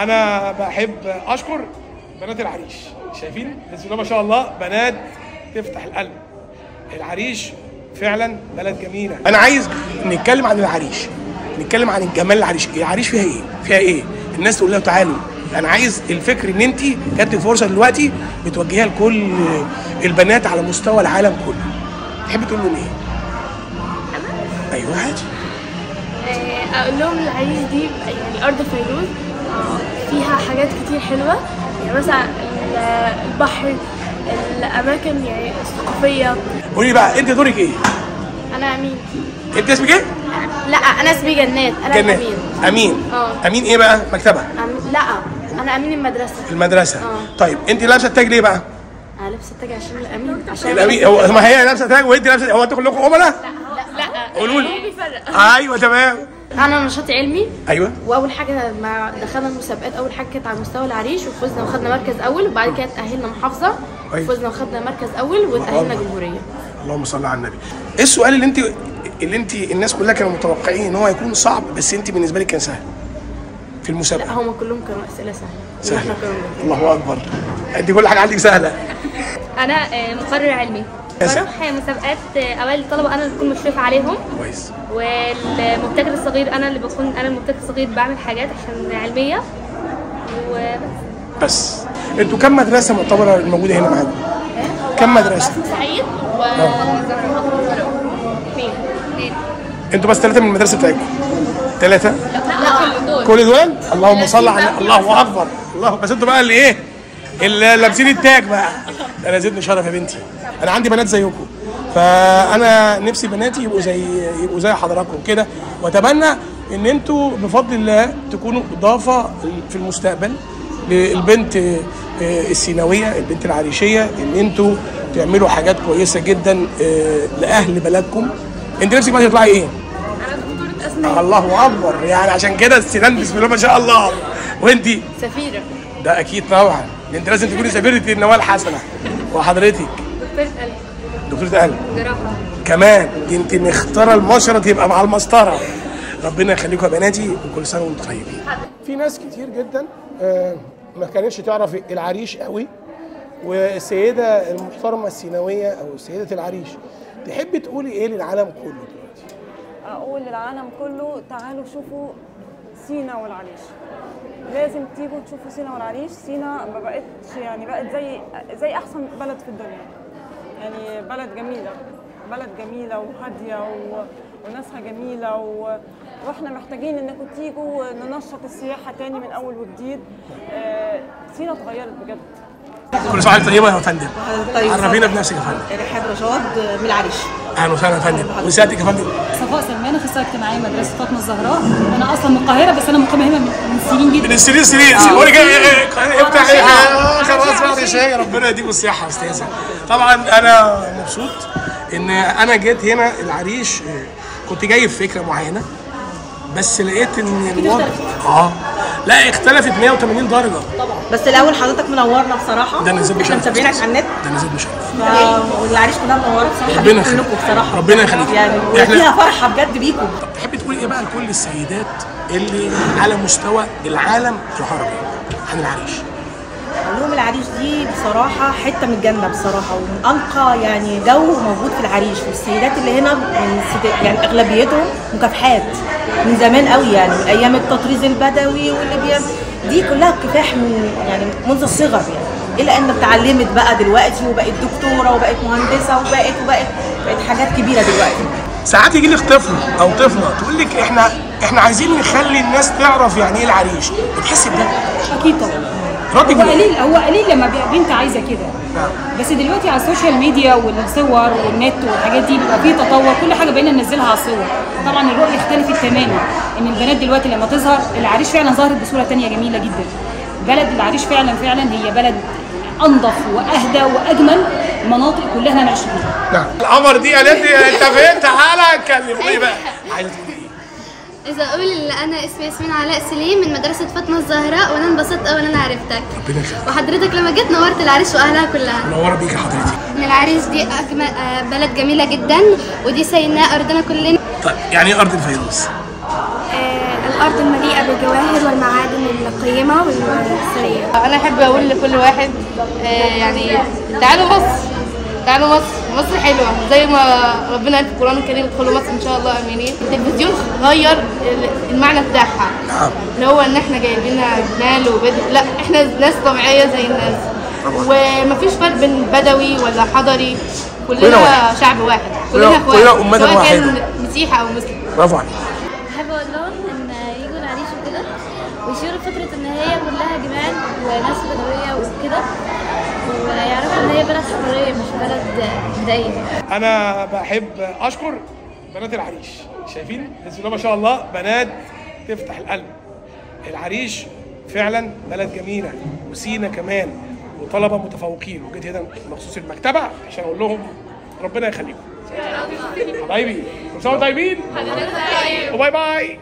أنا بحب أشكر بنات العريش. شايفين؟ بسم الله ما شاء الله بنات تفتح القلب. العريش فعلا بلد جميلة. أنا عايز نتكلم عن العريش. نتكلم عن جمال العريش. العريش فيها إيه؟ فيها إيه؟ الناس تقول لها تعالوا. أنا عايز الفكر إن انت جات لك فرصة دلوقتي بتوجهيها لكل البنات على مستوى العالم كله. تحبي تقول لهم إيه؟ أيوه عادي. آه، أقول لهم العريش دي يعني أرض الفيروز آه، فيها حاجات كتير حلوة. يعني مثلا ال- البحر الأماكن يعني الثقافية. قولي بقى أنت دورك إيه؟ أنا أمين. أنت اسمك إيه؟ لا أنا اسمي جنات أنا جنات. امين أمين. آه. أمين إيه بقى؟ مكتبة. أم... لا أنا أمين المدرسة. المدرسة. آه. طيب أنت لابسة التاج ليه بقى؟ أنا لابسة التاج عشان الأمين. عشان الأمين. هو ما هي لابسة تاج وأنت لابسه هو أنتوا كلكم عملاء؟ لا لا. قولوا لي. أيوه تمام. أنا نشاط علمي. أيوه. وأول حاجة ما دخلنا المسابقات أول حاجة كانت على مستوى العريش وفزنا وخدنا مركز أول وبعد كده اتاهلنا محافظة كويس. وفزنا وخدنا مركز أول واتاهلنا. جمهورية. اللهم صل على النبي. إيه السؤال اللي أنت اللي أنت الناس كلها كانوا متوقعين إن هو هيكون صعب بس أنت بالنسبة لك كان سهل في لا المسابقه هم كلهم كانوا أسئلة سهلة. سهلة. الله أكبر. أنت كل حاجة عندك سهلة. أنا آه، مقرر علمي. بروح مسابقات آه، أوائل الطلبة أنا اللي بكون مشرفة عليهم. كويس. والمبتكر الصغير أنا اللي بكون أنا المبتكر الصغير بعمل حاجات عشان علمية. وبس بس. أنتوا كم مدرسة معتبرة الموجوده هنا معاكم؟ كم مدرسة؟ سعيد و اثنين أنتوا بس ثلاثة من المدرسة بتاعتكم. ثلاثة لا كل دول. اللهم صل على الله أكبر. الله بس أنتوا بقى اللي إيه؟ اللي لابسين التاج بقى. أنا زدني شرف يا بنتي. أنا عندي بنات زيكم. فانا نفسي بناتي يبقوا زي يبقوا زي حضراتكم كده. واتمنى ان أنتوا بفضل الله تكونوا اضافة في المستقبل للبنت آه، السيناويه البنت العريشية ان أنتوا تعملوا حاجات كويسة جدا آه، لأهل بلدكم. انت نفسك بقى تطلعي إيه؟ أنا دكتوره اسنان الله اكبر. يعني عشان كده السنان بسم الله ما شاء الله. وانتي؟ سفيرة. ده أكيد طبعا. انت لازم تكوني سفيرة النوال حسنة. وحضرتك. دكتوره قلب دكتورة قلب جراحه كمان دي انت مختاره المشرط يبقى مع المسطرة. ربنا يخليكم يا بناتي وكل سنة وأنتم طيبين. في ناس كتير جدا آه، ما كانتش تعرف العريش قوي. والسيدة المحترمة السيناويه أو سيدة العريش تحبي تقولي إيه للعالم كله دلوقتي؟ أقول للعالم كله تعالوا شوفوا سينا والعريش. لازم تيجوا تشوفوا سينا والعريش. سينا ما بقتش يعني بقت زي زي أحسن بلد في الدنيا. يعني بلد جميلة بلد جميلة وهادية و... وناسها جميلة و... وإحنا محتاجين انكم تيجوا ننشط السياحة تاني من أول وجديد. آه، سينا اتغيرت بجد. كل سنه طيبة يا فندم. طيب عرفينا بنفسك يا فندم. رحاب رشاد من العريش أهلا وسهلا يا فندم. وسيادتك يا فندم. صفاء سلمان اخصائيه اجتماعيه مدرسة فاطمة الزهراء. أنا أصلا من القاهرة بس أنا مقيمة هنا من من سنين من جدا السرير سرير قولي كده إيه، إيه، افتح إيه آه، خلاص بعد شيء ربنا يديكم الصحة يا استاذه طبعا أنا مبسوط إن أنا جيت هنا العريش آه، كنت جاي بفكره معينة بس لقيت إن الوضع آه. لا اختلفت 180 درجة. بس الأول حضرتك منورنا بصراحة. ده أنا زيد إحنا بشرف متابعينك على النت. ده أنا ف- والعريش كلها منورة بصراحة ربنا. كلكم بصراحة. ربنا يخليك. يعني إحنا- وفيها فرحة بجد بيكم. تحبي تقولي إيه بقى لكل السيدات اللي على مستوى العالم العربي عن العريش؟ لهم العريش دي بصراحة حتة من الجنة بصراحة ومن انقى يعني جو موجود في العريش والسيدات اللي هنا يعني أغلبيتهم مكافحات من زمان قوي يعني من أيام التطريز البدوي واللي بي دي كلها كفاح من يعني منذ الصغر يعني. إلى أن اتعلمت بقى دلوقتي وبقت دكتورة وبقت مهندسة وبقت وبقت بقت حاجات كبيرة دلوقتي. ساعات يجي لك طفل أو طفلة تقول لك إحنا إحنا عايزين نخلي الناس تعرف يعني إيه العريش. بتحسي بده؟ أكيد طبعا. ردك هو؟ قليل هو قليل لما بنت عايزة كده. بس دلوقتي على ال social media والصور والنت والحاجات دي بيبقى فيه تطور. كل حاجة بقينا ننزلها على الصور. طبعا الرؤية اختلفت تماما. إن البنات دلوقتي لما تظهر العريش فعلا ظهرت بصورة تانية جميلة جدا. بلد العريش فعلا فعلا هي بلد أنظف وأهدى وأجمل مناطق كلها أنا عشت فيها. نعم. القمر دي قالت لي أنت فين؟ تعالى اتكلم قولي بقى عايزه تقولي إيه؟ إذا أقول إن أنا اسمي ياسمين علاء سليم من مدرسة فاطمة الزهراء وأنا انبسطت أوي إن أنا عرفتك. ربنا يخليك. وحضرتك لما جيت نورت العريش وأهلها كلها. منوره بيك حضرتك. إن العريش دي أجمل آه، بلد جميلة جدا ودي سيناء أرضنا كلنا. طيب يعني إيه أرض الفيروز؟ الأرض المليئة بالجواهر والمعادن القيمة والثرية أنا أحب أقول لكل واحد آه، يعني تعالوا مصر تعالوا مصر مصر حلوة. زي ما ربنا قال في القرآن الكريم ادخلوا مصر إن شاء الله آمنين. التلفزيون غير المعنى بتاعها. اللي هو إن إحنا جايبين جمال وبدو لا إحنا ناس طبيعية زي الناس. ومفيش فرق بين بدوي ولا حضري. كلنا. شعب واحد. كلنا- اخوات كلنا أمة سواء واحدة. كان مسيحي أو مسلم. برافو عليك بحب أقول لهم ان يجوا العريش وكده ويشيروا فكره ان هي كلها جمال وناس بدويه وكده. ويعرفوا إن هي بلد حضاريه مش بلد بدائيه أنا بحب أشكر بنات العريش. شايفين؟ بسم الله ما شاء الله بنات تفتح القلب. العريش فعلا بلد جميلة وسينا كمان وطلبة متفوقين وجيت هنا مخصوص المكتبة عشان أقول لهم ربنا يخليكم. حبايبي كل سنه وأنتم طيبين وباي باي.